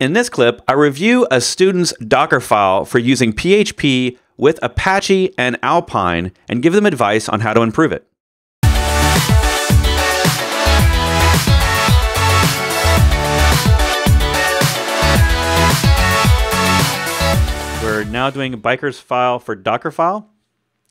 In this clip, I review a student's Docker file for using PHP with Apache and Alpine and give them advice on how to improve it. We're now doing a biker's file for Dockerfile.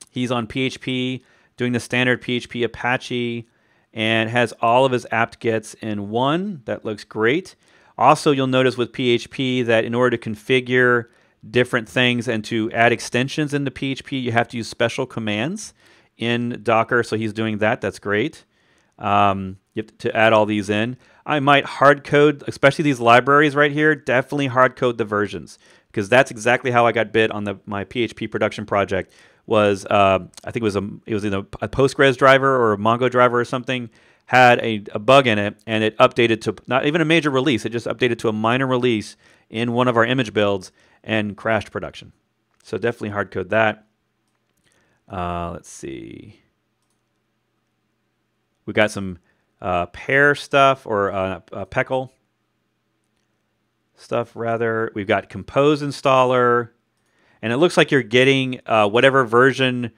He's on PHP, doing the standard PHP Apache, and has all of his apt-gets in one. That looks great. Also, you'll notice with PHP that in order to configure different things and to add extensions into PHP, you have to use special commands in Docker. So he's doing that. That's great. Um, you have to add all these in. I might hard code, especially these libraries right here, definitely hard code the versions because that's exactly how I got bit on the my PHP production project. Was uh, I think it was a it was either a Postgres driver or a Mongo driver or something had a, a bug in it and it updated to not even a major release. It just updated to a minor release in one of our image builds and crashed production. So definitely hard code that. Uh, let's see. We got some uh, stuff or uh, PECL stuff rather. We've got Compose installer, and it looks like you're getting uh, whatever version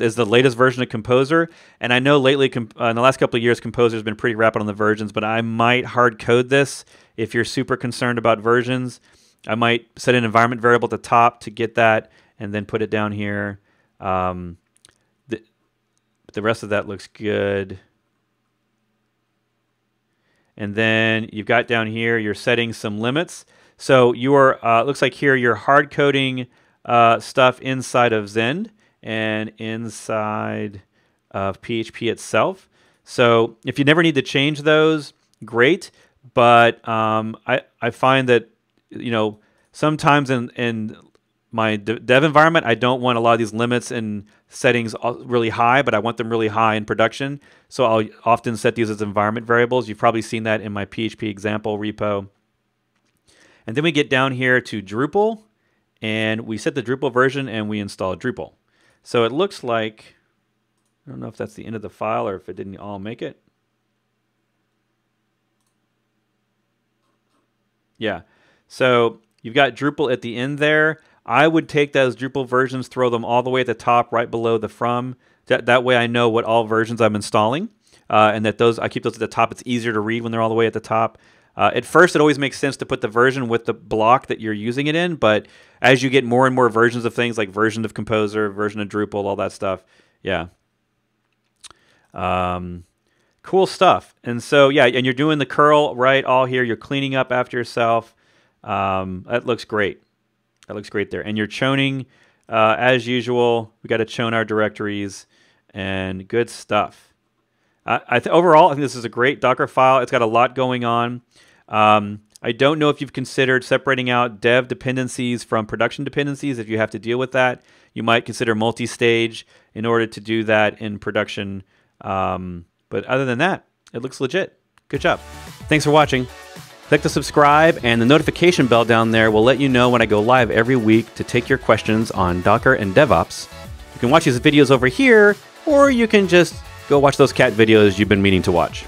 is the latest version of Composer. And I know lately, uh, in the last couple of years, Composer has been pretty rapid on the versions, but I might hard code this if you're super concerned about versions. I might set an environment variable at the top to get that and then put it down here. Um, the, the rest of that looks good. And then you've got down here, you're setting some limits. So you are, uh, looks like here you're hard coding uh, stuff inside of Zend and inside of PHP itself. So if you never need to change those, great. But um, I, I find that, you know, sometimes in, in my dev environment, I don't want a lot of these limits and settings really high, but I want them really high in production. So I'll often set these as environment variables. You've probably seen that in my PHP example repo. And then we get down here to Drupal, and we set the Drupal version and we install Drupal. So it looks like, I don't know if that's the end of the file or if it didn't all make it. Yeah. So you've got Drupal at the end there. I would take those Drupal versions, throw them all the way at the top, right below the from. That, that way I know what all versions I'm installing. Uh, and that those I keep those at the top. It's easier to read when they're all the way at the top. Uh, at first, it always makes sense to put the version with the block that you're using it in, but as you get more and more versions of things like version of Composer, version of Drupal, all that stuff, yeah. Um, cool stuff. And so, yeah, and you're doing the curl right all here. You're cleaning up after yourself. Um, that looks great. That looks great there. And you're chowning uh, as usual. We got to chown our directories and good stuff. I, I overall, I think this is a great Docker file. It's got a lot going on. Um, I don't know if you've considered separating out dev dependencies from production dependencies. If you have to deal with that, you might consider multi-stage in order to do that in production. Um, but other than that, it looks legit. Good job. Thanks for watching. Click the subscribe and the notification bell down there will let you know when I go live every week to take your questions on Docker and DevOps. You can watch these videos over here, or you can just go watch those cat videos you've been meaning to watch.